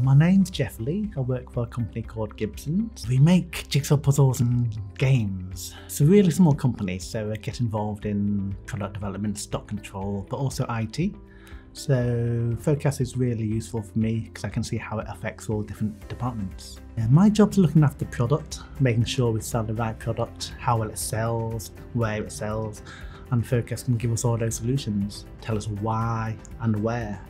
My name's Geoff Lee. I work for a company called Gibsons. We make jigsaw puzzles and games. It's a really small company, so I get involved in product development, stock control, but also IT. So Phocas is really useful for me because I can see how it affects all different departments. Yeah, my job's looking after product, making sure we sell the right product, how well it sells, where it sells, and Phocas can give us all those solutions, tell us why and where.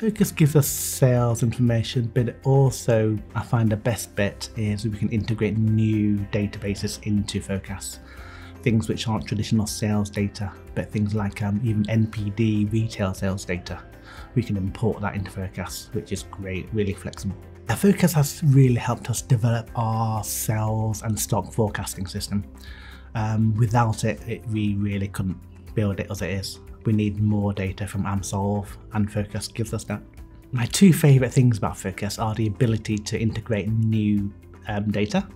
Phocas gives us sales information, but also I find the best bit is we can integrate new databases into Phocas things which aren't traditional sales data, but things like um, even NPD retail sales data. We can import that into Phocas, which is great, really flexible. Now, Phocas has really helped us develop our sales and stock forecasting system. Um, without it, it, we really couldn't build it as it is. We need more data from Amsolve, and Phocas gives us that. My two favourite things about Phocas are the ability to integrate new um, data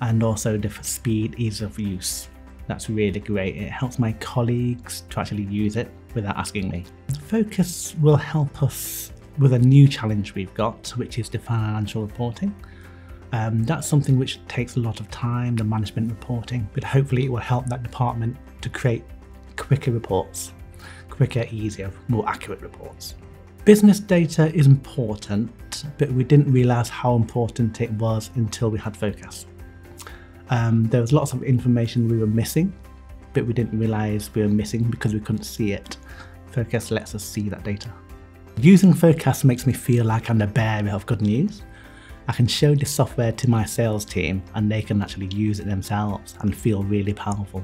and also the speed, ease of use. That's really great. It helps my colleagues to actually use it without asking me. Phocas will help us with a new challenge we've got, which is the financial reporting. Um, that's something which takes a lot of time, the management reporting, but hopefully it will help that department to create quicker reports, quicker, easier, more accurate reports. Business data is important, but we didn't realise how important it was until we had Phocas. Um, there was lots of information we were missing, but we didn't realize we were missing because we couldn't see it. Phocas lets us see that data. Using Phocas makes me feel like I'm the bearer of good news. I can show this software to my sales team and they can actually use it themselves and feel really powerful.